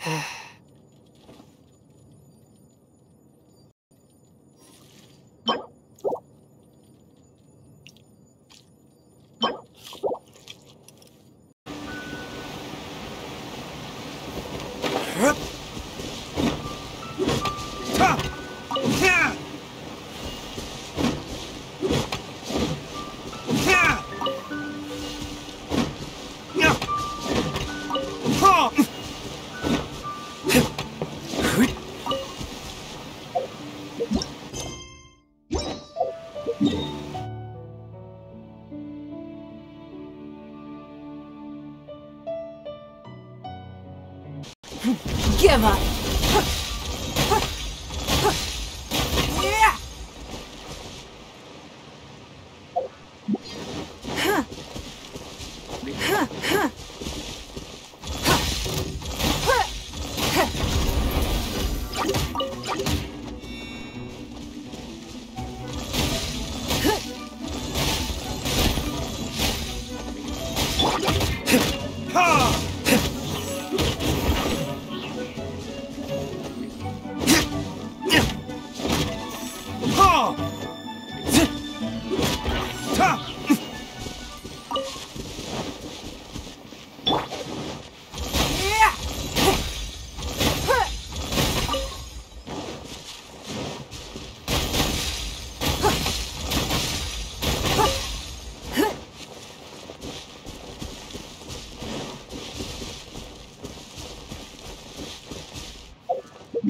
Sigh. Huh? Give up!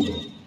Yeah.